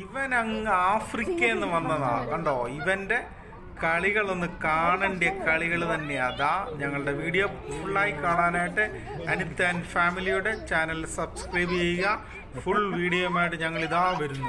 ഇവൻ അങ്ങ് ആഫ്രിക്കയിൽ വന്നതാ. കണ്ടോ? ഇവന്റെ കളികളൊന്ന് കാണേണ്ട കളികൾ തന്നെയാ. അതാ ഞങ്ങളുടെ വീഡിയോ ഫുള്ളായി കാണാനായിട്ട് അനിത് ആൻഡ് ഫാമിലിയുടെ ചാനൽ സബ്സ്ക്രൈബ് ചെയ്യുക. ഫുൾ വീഡിയോയുമായിട്ട് ഞങ്ങൾ ഇതാ വരുന്നു.